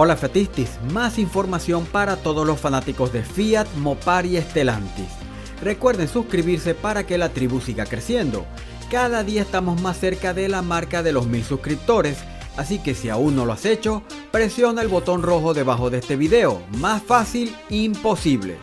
Hola Fiatistis, más información para todos los fanáticos de Fiat, Mopar y Stellantis. Recuerden suscribirse para que la tribu siga creciendo. Cada día estamos más cerca de la marca de los mil suscriptores, así que si aún no lo has hecho, presiona el botón rojo debajo de este video. Más fácil, imposible.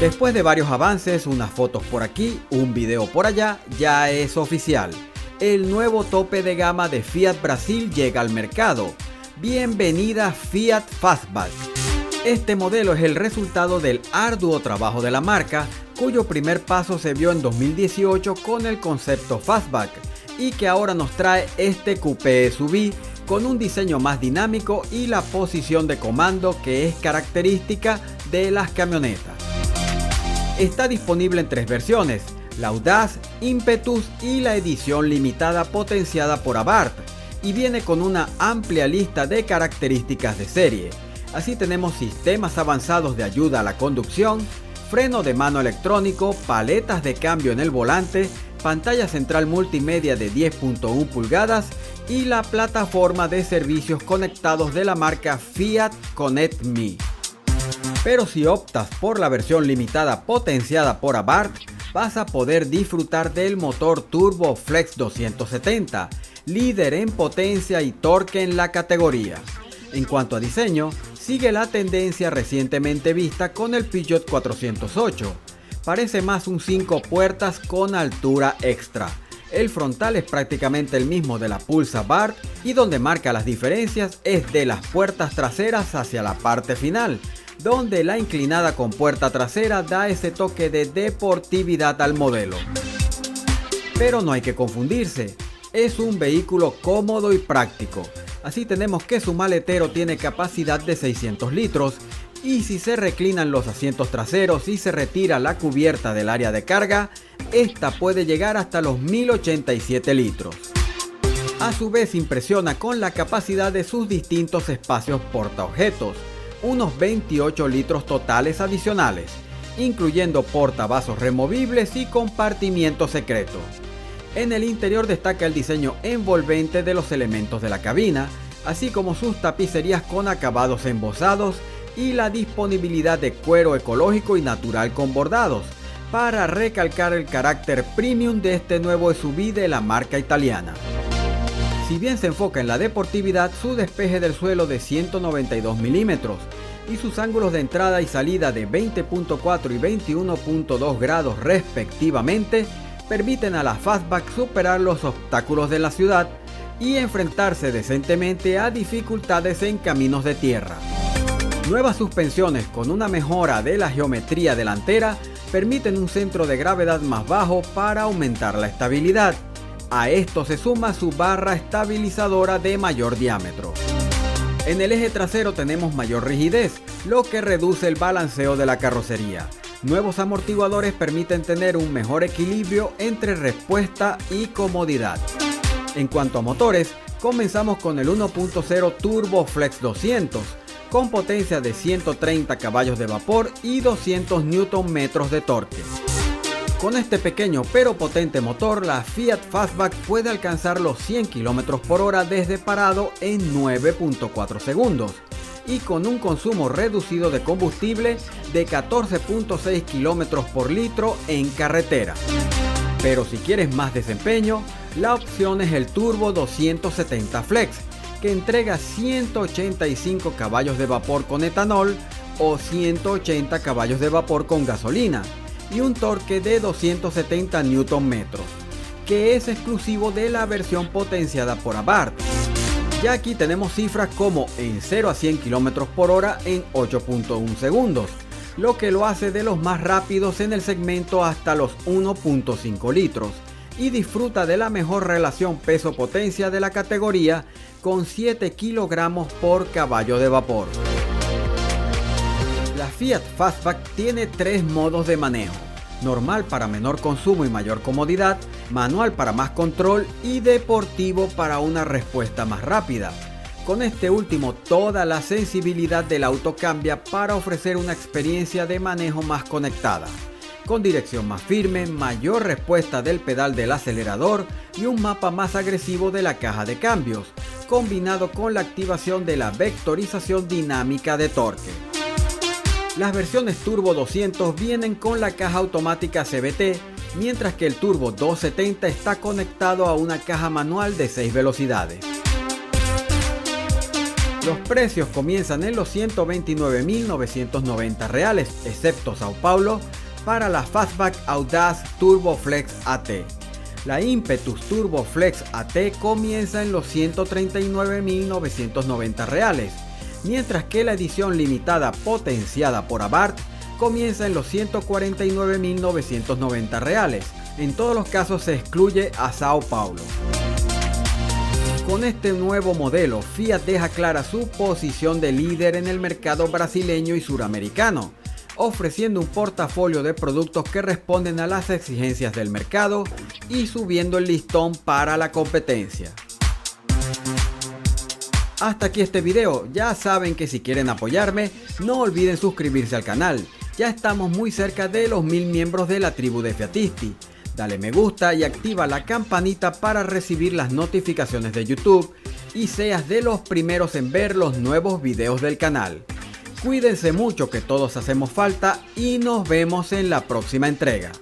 Después de varios avances, unas fotos por aquí, un video por allá, ya es oficial. El nuevo tope de gama de Fiat Brasil llega al mercado. Bienvenida Fiat Fastback. Este modelo es el resultado del arduo trabajo de la marca, cuyo primer paso se vio en 2018 con el concepto Fastback y que ahora nos trae este coupé SUV con un diseño más dinámico y la posición de comando que es característica de las camionetas. Está disponible en tres versiones, la Audaz, Impetus y la edición limitada potenciada por Abarth, y viene con una amplia lista de características de serie. Así tenemos sistemas avanzados de ayuda a la conducción, freno de mano electrónico, paletas de cambio en el volante, pantalla central multimedia de 10.1 pulgadas y la plataforma de servicios conectados de la marca Fiat Connect Me. Pero si optas por la versión limitada potenciada por Abarth, vas a poder disfrutar del motor Turbo Flex 270, líder en potencia y torque en la categoría. En cuanto a diseño, sigue la tendencia recientemente vista con el Peugeot 408. Parece más un 5 puertas con altura extra. El frontal es prácticamente el mismo de la Pulsa Bart y donde marca las diferencias es de las puertas traseras hacia la parte final, donde la inclinada con puerta trasera da ese toque de deportividad al modelo. Pero no hay que confundirse, es un vehículo cómodo y práctico. Así tenemos que su maletero tiene capacidad de 600 litros y si se reclinan los asientos traseros y se retira la cubierta del área de carga, esta puede llegar hasta los 1087 litros. A su vez impresiona con la capacidad de sus distintos espacios portaobjetos, unos 28 litros totales adicionales, incluyendo portavasos removibles y compartimiento secreto. En el interior destaca el diseño envolvente de los elementos de la cabina, así como sus tapicerías con acabados embosados y la disponibilidad de cuero ecológico y natural con bordados, para recalcar el carácter premium de este nuevo SUV de la marca italiana. Si bien se enfoca en la deportividad, su despeje del suelo de 192 milímetros y sus ángulos de entrada y salida de 20.4 y 21.2 grados respectivamente permiten a la Fastback superar los obstáculos de la ciudad y enfrentarse decentemente a dificultades en caminos de tierra. Nuevas suspensiones con una mejora de la geometría delantera permiten un centro de gravedad más bajo para aumentar la estabilidad a esto se suma su barra estabilizadora de mayor diámetro. En el eje trasero tenemos mayor rigidez, lo que reduce el balanceo de la carrocería. Nuevos amortiguadores permiten tener un mejor equilibrio entre respuesta y comodidad. En cuanto a motores, comenzamos con el 1.0 Turbo Flex 200, con potencia de 130 caballos de vapor y 200 Nm de torque. Con este pequeño pero potente motor, la Fiat Fastback puede alcanzar los 100 km por hora desde parado en 9.4 segundos y con un consumo reducido de combustible de 14.6 km por litro en carretera. Pero si quieres más desempeño, la opción es el Turbo 270 Flex, que entrega 185 caballos de vapor con etanol o 180 caballos de vapor con gasolina y un torque de 270 Nm, que es exclusivo de la versión potenciada por Abarth. Ya aquí tenemos cifras como en 0 a 100 km por hora en 8.1 segundos, lo que lo hace de los más rápidos en el segmento hasta los 1.5 litros y disfruta de la mejor relación peso-potencia de la categoría con 7 kilogramos por caballo de vapor. Fiat Fastback tiene tres modos de manejo. Normal para menor consumo y mayor comodidad, manual para más control y deportivo para una respuesta más rápida. Con este último toda la sensibilidad del auto cambia para ofrecer una experiencia de manejo más conectada con dirección más firme, mayor respuesta del pedal del acelerador y un mapa más agresivo de la caja de cambios, combinado con la activación de la vectorización dinámica de torque. Las versiones Turbo 200 vienen con la caja automática CVT, mientras que el Turbo 270 está conectado a una caja manual de 6 velocidades. Los precios comienzan en los 129.990 reales, excepto Sao Paulo, para la Fastback Audaz Turbo Flex AT. La Impetus Turbo Flex AT comienza en los 139.990 reales, mientras que la edición limitada potenciada por Abarth comienza en los 149.990 reales. En todos los casos se excluye a Sao Paulo. Con este nuevo modelo, Fiat deja clara su posición de líder en el mercado brasileño y suramericano, ofreciendo un portafolio de productos que responden a las exigencias del mercado y subiendo el listón para la competencia. Hasta aquí este video, ya saben que si quieren apoyarme, no olviden suscribirse al canal, ya estamos muy cerca de los mil miembros de la tribu de Fiatisti. Dale me gusta y activa la campanita para recibir las notificaciones de YouTube y seas de los primeros en ver los nuevos videos del canal. Cuídense mucho que todos hacemos falta y nos vemos en la próxima entrega.